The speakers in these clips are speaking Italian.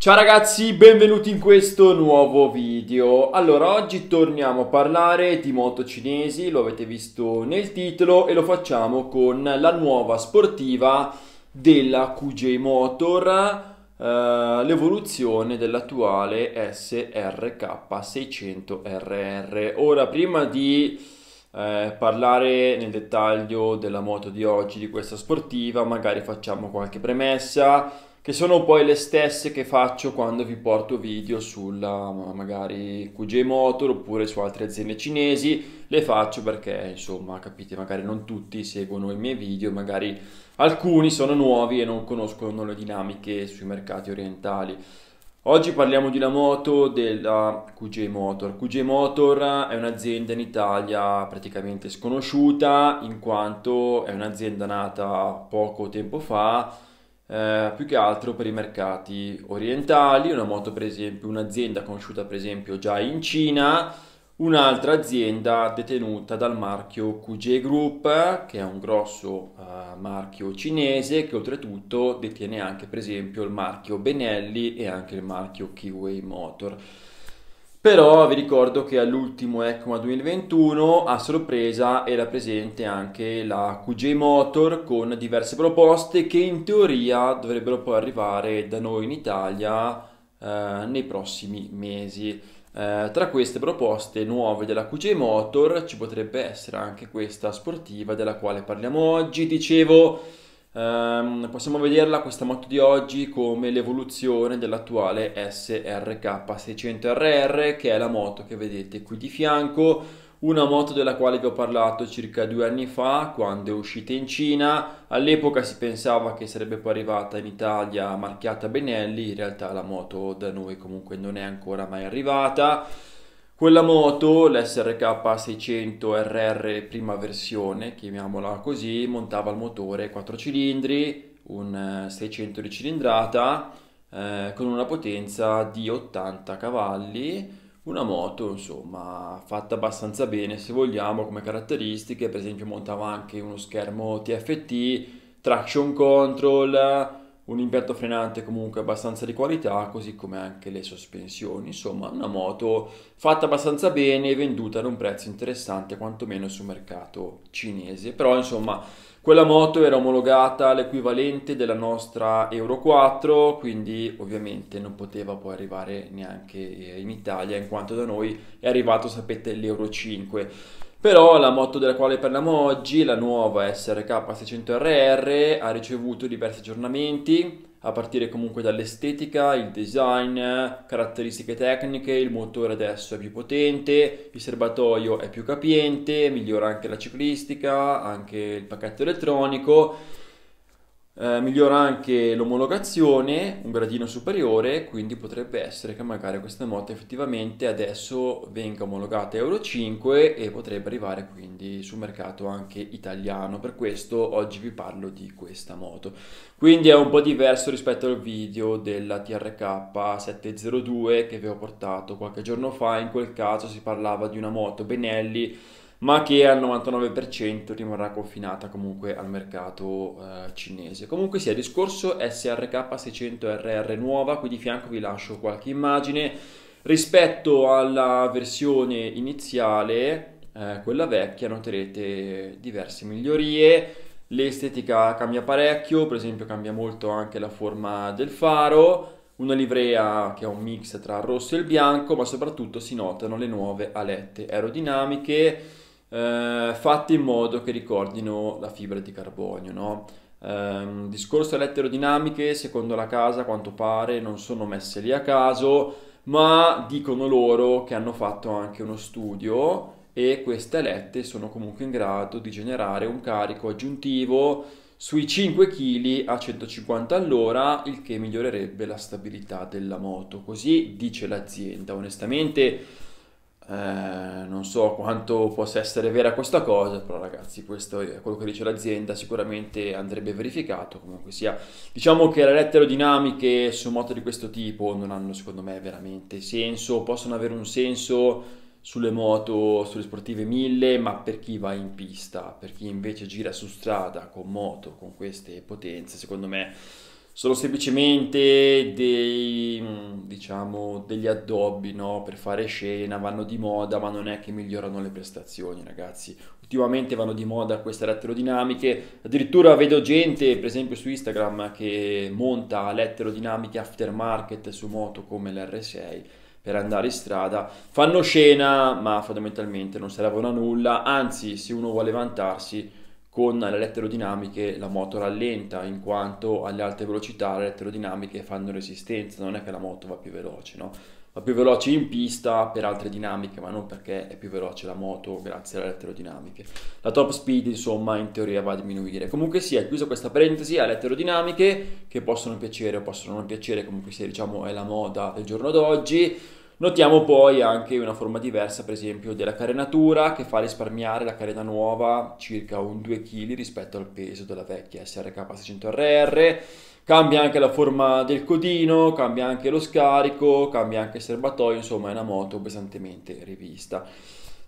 Ciao ragazzi, benvenuti in questo nuovo video. Allora, oggi torniamo a parlare di moto cinesi, lo avete visto nel titolo, e lo facciamo con la nuova sportiva della QJ Motor, eh, l'evoluzione dell'attuale SRK 600 RR. Ora, prima di eh, parlare nel dettaglio della moto di oggi, di questa sportiva, magari facciamo qualche premessa che sono poi le stesse che faccio quando vi porto video sulla magari QJ Motor oppure su altre aziende cinesi, le faccio perché insomma capite magari non tutti seguono i miei video, magari alcuni sono nuovi e non conoscono le dinamiche sui mercati orientali. Oggi parliamo di una moto della QJ Motor. QJ Motor è un'azienda in Italia praticamente sconosciuta in quanto è un'azienda nata poco tempo fa eh, più che altro per i mercati orientali, una moto per esempio, un'azienda conosciuta per esempio già in Cina, un'altra azienda detenuta dal marchio QJ Group, che è un grosso uh, marchio cinese che oltretutto detiene anche per esempio il marchio Benelli e anche il marchio Kiway Motor. Però vi ricordo che all'ultimo ECMA 2021 a sorpresa era presente anche la QJ Motor con diverse proposte che in teoria dovrebbero poi arrivare da noi in Italia eh, nei prossimi mesi. Eh, tra queste proposte nuove della QJ Motor ci potrebbe essere anche questa sportiva della quale parliamo oggi. Dicevo, Um, possiamo vederla questa moto di oggi come l'evoluzione dell'attuale SRK 600RR che è la moto che vedete qui di fianco. Una moto della quale vi ho parlato circa due anni fa quando è uscita in Cina. All'epoca si pensava che sarebbe poi arrivata in Italia marchiata Benelli in realtà la moto da noi comunque non è ancora mai arrivata quella moto, l'SRK 600 RR prima versione, chiamiamola così, montava il motore 4 cilindri, un 600 di cilindrata, eh, con una potenza di 80 cavalli, una moto insomma fatta abbastanza bene se vogliamo come caratteristiche, per esempio montava anche uno schermo TFT, traction control, un impianto frenante comunque abbastanza di qualità, così come anche le sospensioni. Insomma, una moto fatta abbastanza bene e venduta ad un prezzo interessante, quantomeno sul mercato cinese. Però, insomma, quella moto era omologata all'equivalente della nostra Euro 4, quindi ovviamente non poteva poi arrivare neanche in Italia, in quanto da noi è arrivato, sapete, l'Euro 5. Però la moto della quale parliamo oggi, la nuova SRK 600RR, ha ricevuto diversi aggiornamenti, a partire comunque dall'estetica, il design, caratteristiche tecniche, il motore adesso è più potente, il serbatoio è più capiente, migliora anche la ciclistica, anche il pacchetto elettronico eh, migliora anche l'omologazione, un gradino superiore, quindi potrebbe essere che magari questa moto effettivamente adesso venga omologata Euro 5 e potrebbe arrivare quindi sul mercato anche italiano. Per questo oggi vi parlo di questa moto. Quindi è un po' diverso rispetto al video della TRK 702 che vi ho portato qualche giorno fa, in quel caso si parlava di una moto Benelli ma che al 99% rimarrà confinata comunque al mercato eh, cinese. Comunque sia, discorso SRK 600RR nuova, qui di fianco vi lascio qualche immagine. Rispetto alla versione iniziale, eh, quella vecchia, noterete diverse migliorie. L'estetica cambia parecchio, per esempio cambia molto anche la forma del faro, una livrea che è un mix tra il rosso e il bianco, ma soprattutto si notano le nuove alette aerodinamiche eh, fatte in modo che ricordino la fibra di carbonio. No? Eh, discorso elettrodinamiche, secondo la casa, a quanto pare, non sono messe lì a caso, ma dicono loro che hanno fatto anche uno studio e queste alette sono comunque in grado di generare un carico aggiuntivo sui 5 kg a 150 all'ora, il che migliorerebbe la stabilità della moto. Così dice l'azienda. Onestamente eh, non so quanto possa essere vera questa cosa, però ragazzi, questo è quello che dice l'azienda, sicuramente andrebbe verificato, comunque sia. Diciamo che le lettere dinamiche su moto di questo tipo non hanno secondo me veramente senso, possono avere un senso sulle moto, sulle sportive 1000, ma per chi va in pista, per chi invece gira su strada con moto, con queste potenze, secondo me sono semplicemente dei, diciamo, degli addobbi no? per fare scena, vanno di moda, ma non è che migliorano le prestazioni, ragazzi. Ultimamente vanno di moda queste eletrodinamiche, addirittura vedo gente, per esempio su Instagram, che monta eletrodinamiche aftermarket su moto come l'R6 per andare in strada, fanno scena, ma fondamentalmente non servono a nulla, anzi, se uno vuole vantarsi, con le elettrodinamiche la moto rallenta in quanto alle alte velocità le elettrodinamiche fanno resistenza, non è che la moto va più veloce, no? Va più veloce in pista per altre dinamiche, ma non perché è più veloce la moto grazie alle elettrodinamiche. La top speed, insomma, in teoria va a diminuire. Comunque sia, chiusa questa parentesi, elettrodinamiche che possono piacere o possono non piacere, comunque sia, diciamo, è la moda del giorno d'oggi Notiamo poi anche una forma diversa, per esempio, della carenatura che fa risparmiare la carena nuova circa un 2 kg rispetto al peso della vecchia SRK 600RR. Cambia anche la forma del codino, cambia anche lo scarico, cambia anche il serbatoio, insomma è una moto pesantemente rivista.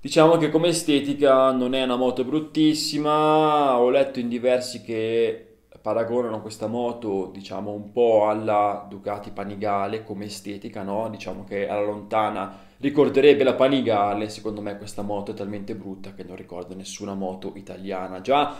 Diciamo che come estetica non è una moto bruttissima, ho letto in diversi che paragonano questa moto diciamo un po' alla Ducati Panigale come estetica, no? Diciamo che alla lontana ricorderebbe la Panigale, secondo me questa moto è talmente brutta che non ricorda nessuna moto italiana. Già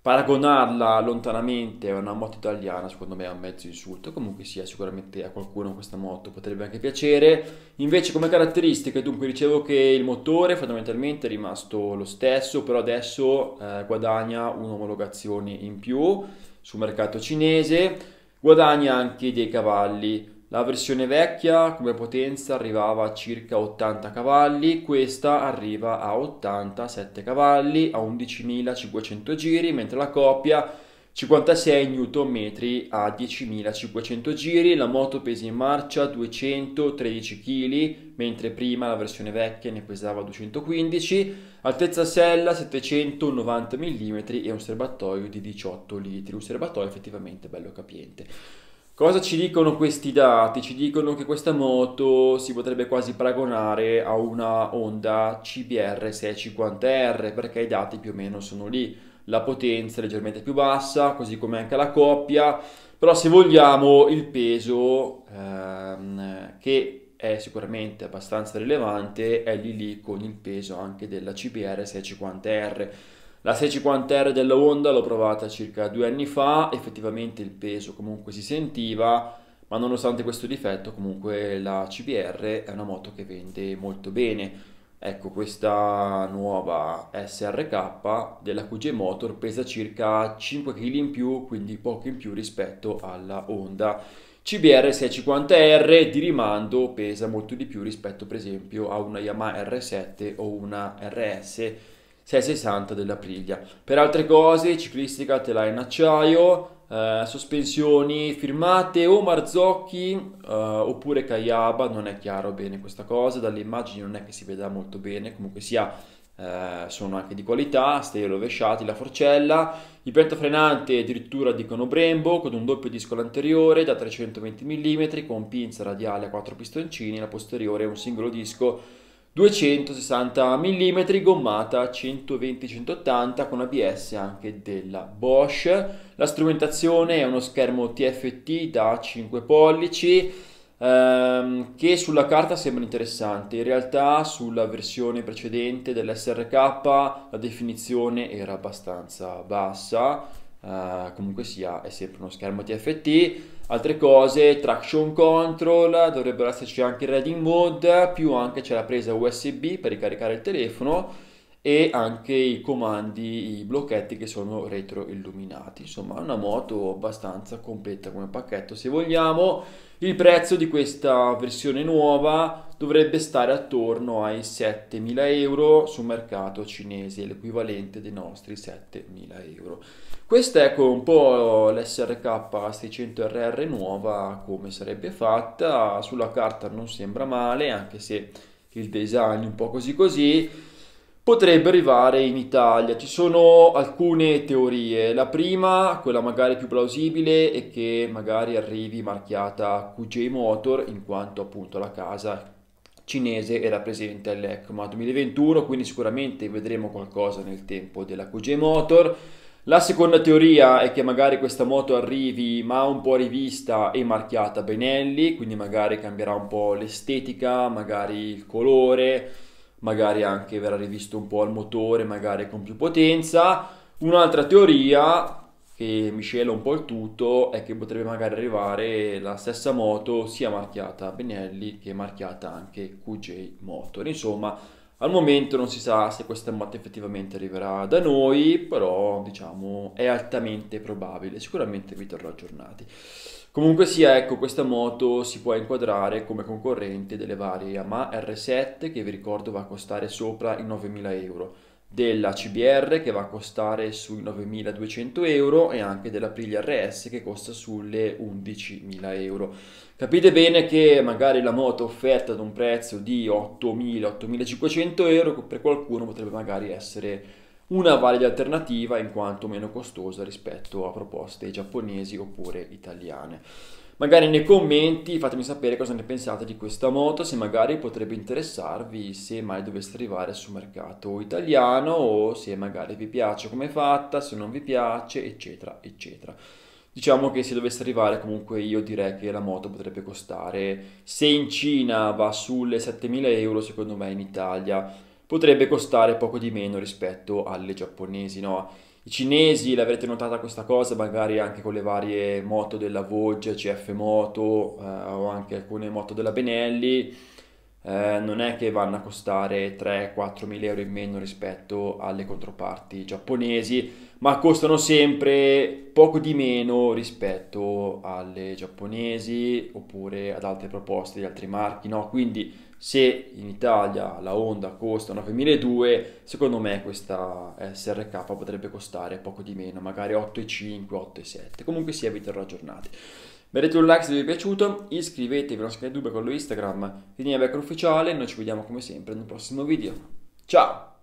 paragonarla lontanamente a una moto italiana secondo me è un mezzo insulto, comunque sia sicuramente a qualcuno questa moto potrebbe anche piacere. Invece come caratteristiche dunque dicevo che il motore fondamentalmente è rimasto lo stesso, però adesso eh, guadagna un'omologazione in più sul mercato cinese, guadagna anche dei cavalli. La versione vecchia come potenza arrivava a circa 80 cavalli, questa arriva a 87 cavalli a 11.500 giri, mentre la coppia 56 Nm a 10.500 giri, la moto pesa in marcia 213 kg, mentre prima la versione vecchia ne pesava 215, altezza sella 790 mm e un serbatoio di 18 litri, un serbatoio effettivamente bello capiente. Cosa ci dicono questi dati? Ci dicono che questa moto si potrebbe quasi paragonare a una Honda CBR 650R perché i dati più o meno sono lì la potenza è leggermente più bassa, così come anche la coppia, però se vogliamo il peso ehm, che è sicuramente abbastanza rilevante è lì lì con il peso anche della CBR 650R. La 650R della Honda l'ho provata circa due anni fa, effettivamente il peso comunque si sentiva, ma nonostante questo difetto comunque la CBR è una moto che vende molto bene. Ecco, questa nuova SRK della QG Motor pesa circa 5 kg in più, quindi poco in più rispetto alla Honda. CBR 650R di rimando pesa molto di più rispetto per esempio a una Yamaha R7 o una RS 660 dell'Aprilia. Per altre cose, ciclistica tela in acciaio, eh, sospensioni firmate o Marzocchi eh, oppure Kayaba, non è chiaro bene questa cosa, dalle immagini non è che si veda molto bene, comunque sia eh, sono anche di qualità, steli rovesciati, la forcella, il pianto frenante addirittura dicono Brembo con un doppio disco anteriore da 320 mm con pinza radiale a 4 pistoncini, la posteriore un singolo disco 260 mm, gommata 120-180 con ABS anche della Bosch. La strumentazione è uno schermo TFT da 5 pollici ehm, che sulla carta sembra interessante. In realtà sulla versione precedente dell'SRK la definizione era abbastanza bassa, eh, comunque sia è sempre uno schermo TFT Altre cose, traction control, dovrebbero esserci anche il reading mode, più anche c'è la presa USB per ricaricare il telefono e anche i comandi, i blocchetti che sono retroilluminati. Insomma, una moto abbastanza completa come pacchetto se vogliamo. Il prezzo di questa versione nuova dovrebbe stare attorno ai 7.000 euro sul mercato cinese, l'equivalente dei nostri 7.000 euro. Questa è un po' l'SRK 600RR nuova come sarebbe fatta, sulla carta non sembra male anche se il design è un po' così così, potrebbe arrivare in Italia. Ci sono alcune teorie, la prima, quella magari più plausibile, è che magari arrivi marchiata QJ Motor in quanto appunto la casa cinese era presente all'ECMA 2021, quindi sicuramente vedremo qualcosa nel tempo della QJ Motor. La seconda teoria è che magari questa moto arrivi ma un po' rivista e marchiata Benelli, quindi magari cambierà un po' l'estetica, magari il colore, magari anche verrà rivisto un po' il motore, magari con più potenza. Un'altra teoria che miscela un po' il tutto è che potrebbe magari arrivare la stessa moto sia marchiata Benelli che marchiata anche QJ Motor. Insomma, al momento non si sa se questa moto effettivamente arriverà da noi, però diciamo è altamente probabile, sicuramente vi terrò aggiornati. Comunque sia, ecco, questa moto si può inquadrare come concorrente delle varie Yamaha R7 che vi ricordo va a costare sopra i 9.000 euro della CBR che va a costare sui 9.200 euro e anche della Aprilia RS che costa sulle 11.000 euro. Capite bene che magari la moto offerta ad un prezzo di 8.000-8.500 euro per qualcuno potrebbe magari essere una valida alternativa in quanto meno costosa rispetto a proposte giapponesi oppure italiane. Magari nei commenti fatemi sapere cosa ne pensate di questa moto, se magari potrebbe interessarvi, se mai dovesse arrivare sul mercato italiano o se magari vi piace come è fatta, se non vi piace, eccetera, eccetera. Diciamo che se dovesse arrivare comunque io direi che la moto potrebbe costare, se in Cina va sulle 7000 euro, secondo me in Italia potrebbe costare poco di meno rispetto alle giapponesi, no? I cinesi, l'avrete notata questa cosa, magari anche con le varie moto della Vogue, CF Moto eh, o anche alcune moto della Benelli, eh, non è che vanno a costare 3-4 mila euro in meno rispetto alle controparti giapponesi, ma costano sempre poco di meno rispetto alle giapponesi oppure ad altre proposte di altri marchi, no? Quindi se in Italia la Honda costa 9.200, secondo me questa SRK potrebbe costare poco di meno, magari 8.5, 8.7. Comunque sia, vi terrò aggiornati. Mettete un like se vi è piaciuto, iscrivetevi, non scrivete dubbio con lo Instagram, Linea Becker Ufficiale, noi ci vediamo come sempre nel prossimo video. Ciao!